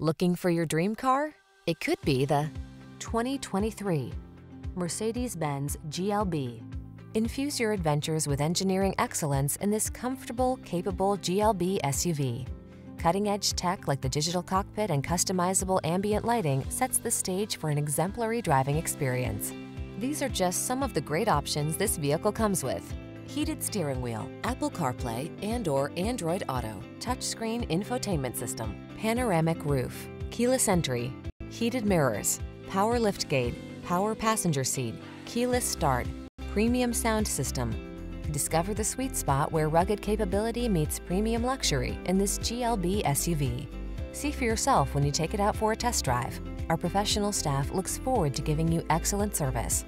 Looking for your dream car? It could be the 2023 Mercedes-Benz GLB. Infuse your adventures with engineering excellence in this comfortable, capable GLB SUV. Cutting-edge tech like the digital cockpit and customizable ambient lighting sets the stage for an exemplary driving experience. These are just some of the great options this vehicle comes with. Heated steering wheel, Apple CarPlay and or Android Auto, touchscreen infotainment system, panoramic roof, keyless entry, heated mirrors, power liftgate, power passenger seat, keyless start, premium sound system. Discover the sweet spot where rugged capability meets premium luxury in this GLB SUV. See for yourself when you take it out for a test drive. Our professional staff looks forward to giving you excellent service.